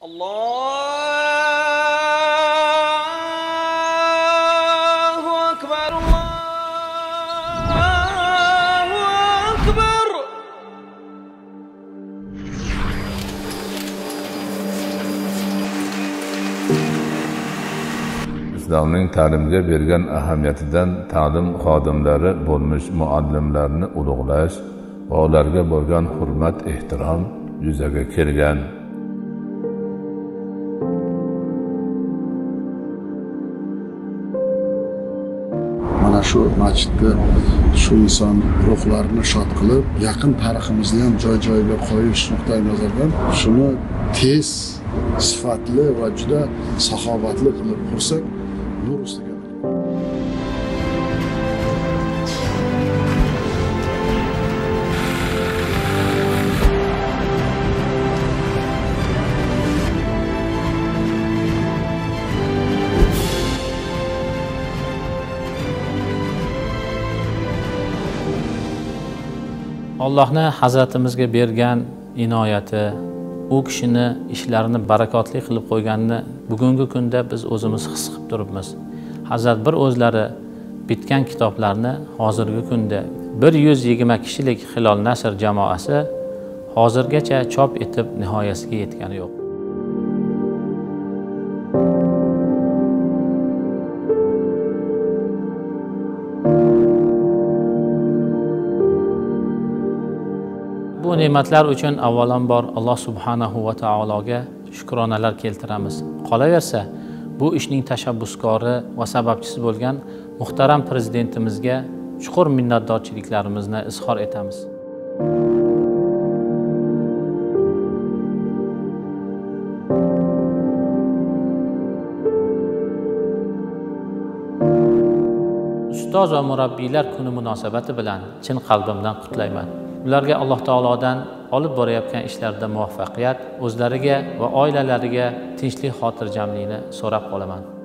Allahu akbar Allahu akbar. Islomning ta'limga bergan ahamiyatidan ta'lim xodimlari bo'lmish muallimlarni ulug'lash va ularga bo'lgan hurmat ehtirom yuzaga kelgan. Mana shu masjidga shu inson ruhlarini shod qilib yaqin tariximizni ham joy joyiga qo'yish nuqtai nazaridan shuni tez sifatli va juda saxovatli qilib qursak nur ustiga allohni hazratimizga bergan inoyati u kishini ishlarini barakotli qilib qo'yganini bugungi kunda biz o'zimiz his qilib turibmiz. Hazrat bir o'zlari bitgan kitoblarni hozirgi kunda bir yuz yigirma kishilik hilol nasr jamoasi hozirgacha chop etib nihoyasiga yetgani yo'q. Bu ne'matlar uchun avvalambor alloh subhanahu va taologa shukronalar keltiramiz. Qolaversa bu ishning tashabbuskori va sababchisi bo'lgan muhtaram prezidentimizga chuqur minnatdorchiliklarimizni izhor etamiz. Ustoz va murabbiylar kuni munosabati bilan chin qalbimdan qutlayman. Ularga alloh taolodan olib borayotgan ishlarida muvaffaqiyat o'zlariga va oilalariga tinchlik xotirjamlikni so'rab qolaman.